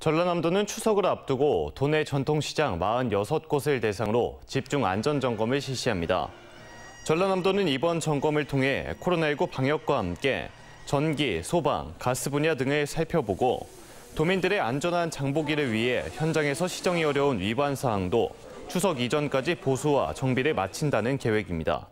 전라남도는 추석을 앞두고 도내 전통시장 46곳을 대상으로 집중 안전점검을 실시합니다. 전라남도는 이번 점검을 통해 코로나19 방역과 함께 전기, 소방, 가스 분야 등을 살펴보고 도민들의 안전한 장보기를 위해 현장에서 시정이 어려운 위반 사항도 추석 이전까지 보수와 정비를 마친다는 계획입니다.